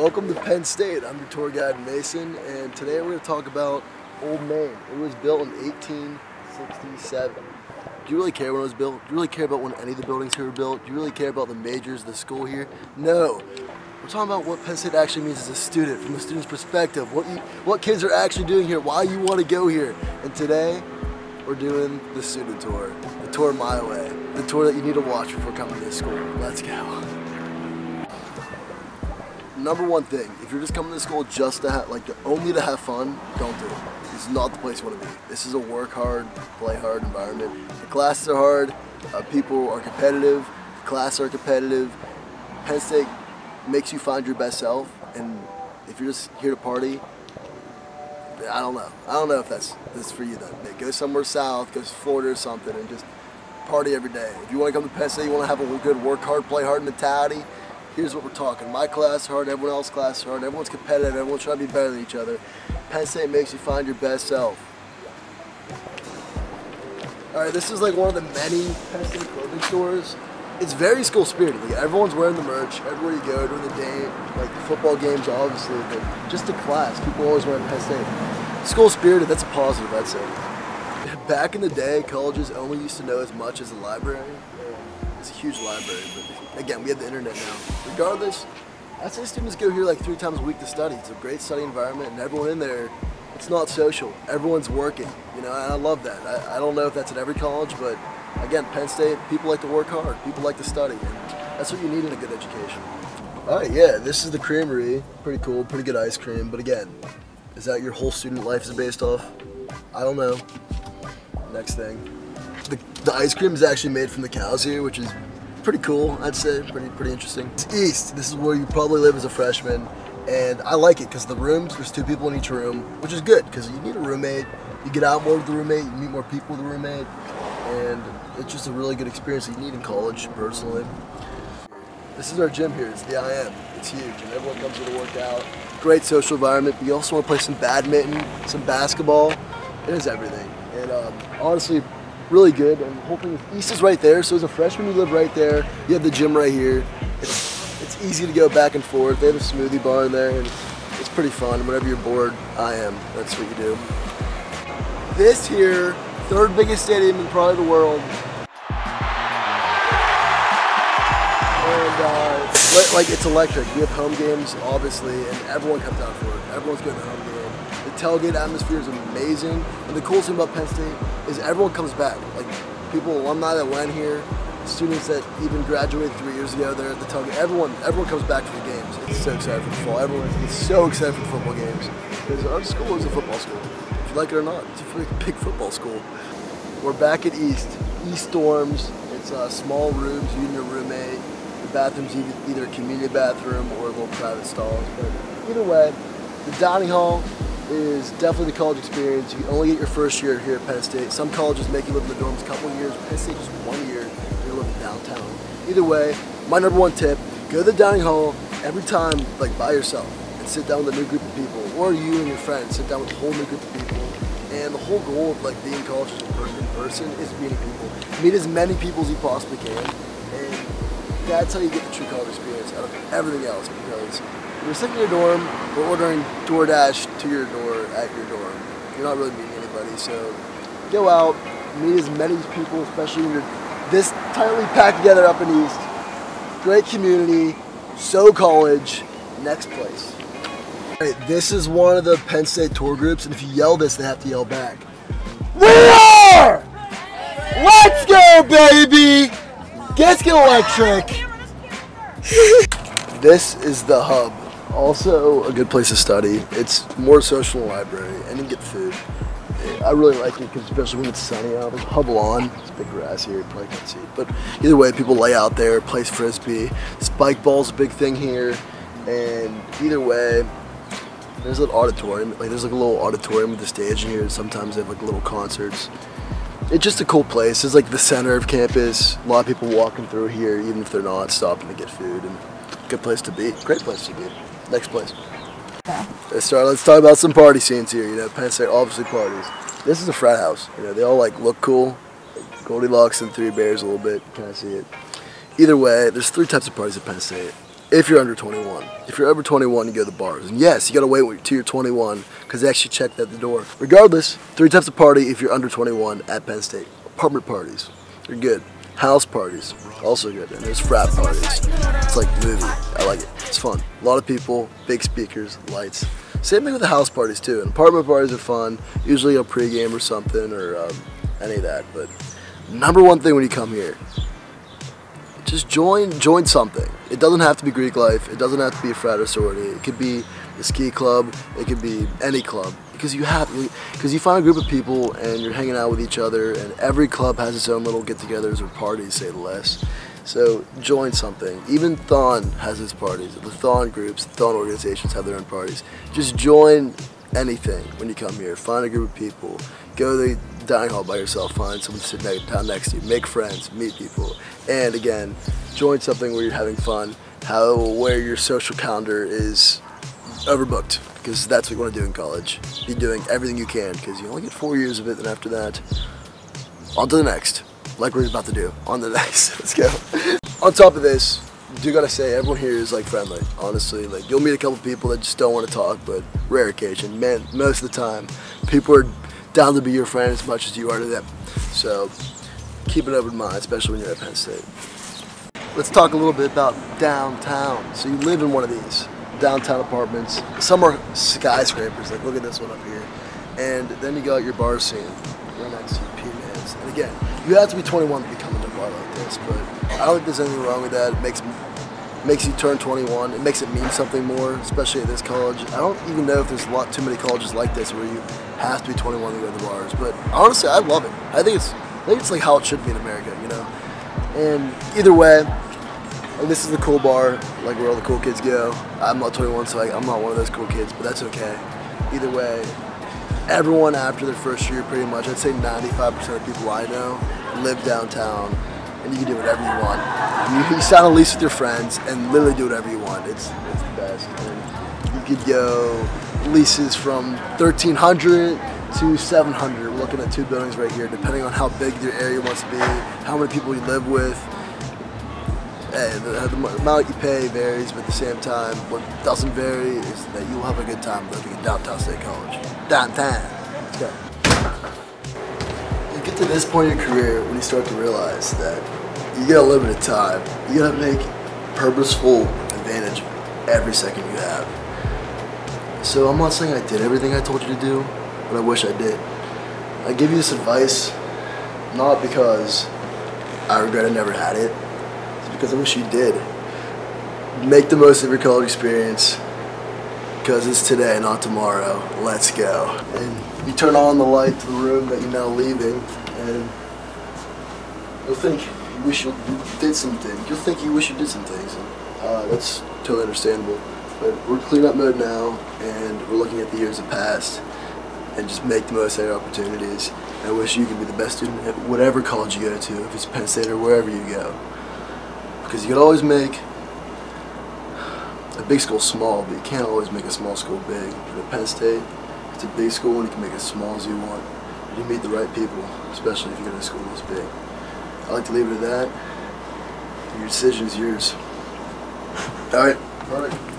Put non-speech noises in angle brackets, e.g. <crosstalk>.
Welcome to Penn State. I'm your tour guide Mason, and today we're going to talk about Old Main. It was built in 1867. Do you really care when it was built? Do you really care about when any of the buildings here were built? Do you really care about the majors, the school here? No. We're talking about what Penn State actually means as a student, from a student's perspective, what you, what kids are actually doing here, why you want to go here. And today, we're doing the student tour, the tour my way, the tour that you need to watch before coming to school. Let's go number one thing, if you're just coming to school just to have, like, only to have fun, don't do it. This is not the place you want to be. This is a work hard, play hard environment. The classes are hard, uh, people are competitive, the classes are competitive. Penn State makes you find your best self, and if you're just here to party, I don't know. I don't know if that's that's for you then. Go somewhere south, go to Florida or something, and just party every day. If you want to come to Penn State, you want to have a good work hard, play hard mentality, here's what we're talking. My class hard, everyone else's class hard, everyone's competitive, everyone's trying to be better than each other. Penn State makes you find your best self. Alright, this is like one of the many Penn State clothing stores. It's very school spirited. Like everyone's wearing the merch everywhere you go during the day, like the football games obviously, but just the class. People always wearing Penn State. School spirited, that's a positive I'd say. Back in the day, colleges only used to know as much as the library. It's a huge library, but again, we have the internet now. Regardless, I say students go here like three times a week to study. It's a great study environment, and everyone in there, it's not social. Everyone's working, you know, and I love that. I, I don't know if that's at every college, but again, Penn State, people like to work hard. People like to study, and that's what you need in a good education. All right, yeah, this is the creamery. Pretty cool, pretty good ice cream. But again, is that your whole student life is based off? I don't know. Next thing the, the ice cream is actually made from the cows here, which is pretty cool, I'd say, pretty pretty interesting. It's East, this is where you probably live as a freshman, and I like it because the rooms, there's two people in each room, which is good because you need a roommate, you get out more with the roommate, you meet more people with the roommate, and it's just a really good experience that you need in college, personally. This is our gym here, it's the IM, it's huge, and everyone comes here to work out. Great social environment, but you also want to play some badminton, some basketball, it is everything. And um, honestly, really good. And hoping East is right there, so as a freshman you live right there. You have the gym right here. It's it's easy to go back and forth. They have a smoothie bar in there, and it's, it's pretty fun. Whenever you're bored, I am. That's what you do. This here, third biggest stadium in probably the world. And uh, like it's electric. We have home games, obviously, and everyone comes out for it. Everyone's going to home game. Tailgate atmosphere is amazing. And the coolest thing about Penn State is everyone comes back. Like people, alumni that went here, students that even graduated three years ago, they're at the tailgate. Everyone, everyone comes back for the games. It's so excited for the fall. Everyone is so excited for football games because our school is a football school. If you like it or not, it's a big football school. We're back at East. East dorms. It's uh, small rooms. You and your roommate. The bathroom's either a community bathroom or a little private stalls. But either way, the dining hall is definitely the college experience. You only get your first year here at Penn State. Some colleges make you live in the dorms a couple years. Penn State just one year, you're living downtown. Either way, my number one tip, go to the dining hall every time, like by yourself, and sit down with a new group of people, or you and your friends sit down with a whole new group of people. And the whole goal of like being in college in person is meeting people. Meet as many people as you possibly can. And that's how you get the true college experience out of everything else because you're sitting in your dorm, we're ordering DoorDash to your door at your dorm. You're not really meeting anybody, so go out, meet as many people, especially when you're this tightly packed together up in East. Great community, so college, next place. Right, this is one of the Penn State tour groups, and if you yell this, they have to yell back. We are! Let's go, baby! Get electric! <laughs> this is the hub. Also a good place to study. It's more social library and you get food. I really like it because especially when it's sunny out. There's hub lawn. It's big grass here. You probably can't see it. But either way, people lay out there, play frisbee. Spike ball's a big thing here. And either way, there's an auditorium. Like there's like a little auditorium with a stage in here. Sometimes they have like little concerts. It's just a cool place. It's like the center of campus. A lot of people walking through here, even if they're not stopping to get food. And good place to be. Great place to be. Next place. Let's start. Let's talk about some party scenes here. You know, Penn State obviously parties. This is a frat house. You know, they all like look cool. Goldilocks and Three Bears a little bit. Can I see it? Either way, there's three types of parties at Penn State. if you're under 21. If you're over 21, you go to the bars. And yes, you gotta wait till you're 21 because they actually check at the door. Regardless, three types of party if you're under 21 at Penn State. Apartment parties, they're good. House parties, also good. And there's frat parties. It's like movie. I like it. It's fun. A lot of people, big speakers, lights. Same thing with the house parties too. And apartment parties are fun. Usually a pregame or something or um, any of that. But number one thing when you come here, just join join something. It doesn't have to be Greek life. It doesn't have to be a frat or sorority. It could be the ski club. It could be any club because you have because you find a group of people and you're hanging out with each other and every club has its own little get-togethers or parties, say the less. So join something. Even Thon has its parties. The Thon groups, Thon organizations have their own parties. Just join anything when you come here. Find a group of people. Go to the dining hall by yourself. Find someone to sit down next to you. Make friends. Meet people. And again, join something where you're having fun. How where your social calendar is overbooked because that's what you want to do in college. Be doing everything you can because you only get four years of it. And after that, on to the next. Like we're about to do. On the <laughs> next. Let's go. on top of this, do gotta say everyone here is like friendly. Honestly, like you'll meet a couple people that just don't want to talk, but rare occasion. Man, most of the time, people are down to be your friend as much as you are to them. So keep an open mind, especially when you're at Penn State. Let's talk a little bit about downtown. So you live in one of these downtown apartments. Some are skyscrapers, like look at this one up here. And then you got your bar scene right next to you, P Man's. And again, you have to be 21 to become a bar like this, but I don't think there's anything wrong with that. It makes makes you turn 21. It makes it mean something more, especially at this college. I don't even know if there's a lot too many colleges like this where you have to be 21 to go to the bars. But honestly, I love it. I think it's I think it's like how it should be in America, you know. And either way, this is the cool bar, like where all the cool kids go. I'm not 21, so I, I'm not one of those cool kids, but that's okay. Either way, everyone after their first year, pretty much, I'd say 95% of people I know live downtown, and you can do whatever you want. You, you sign a lease with your friends and literally do whatever you want. It's, it's the best. And you could go leases from 1,300 to 700. We're looking at two buildings right here, depending on how big your area wants to be, how many people you live with hey, the, the, amount you pay varies, but at the same time, what doesn't vary is that you'll have a good time living in downtown State College. Downtown. Let's go. You get to this point in your career when you start to realize that you get a limited time. You gotta make purposeful advantage of every second you have. So I'm not saying I did everything I told you to do, but I wish I did. I give you this advice not because I regret I never had it, because I wish you did. Make the most of your college experience because it's today, not tomorrow. Let's go. And you turn on the light to the room that you're now leaving, and you'll think you wish you did something. You'll think you wish you did some things. And, uh, that's totally understandable. But we're clean up mode now, and we're looking at the years that passed, and just make the most of your opportunities. I wish you could be the best student at whatever college you go to, if it's Penn State or wherever you go. Because you can always make a big school small, but you can't always make a small school big. At Penn State, it's a big school and you can make it as small as you want. You meet the right people, especially if you go to a school this big. I like to leave it at that. Your decision is yours. <laughs> All right. All right.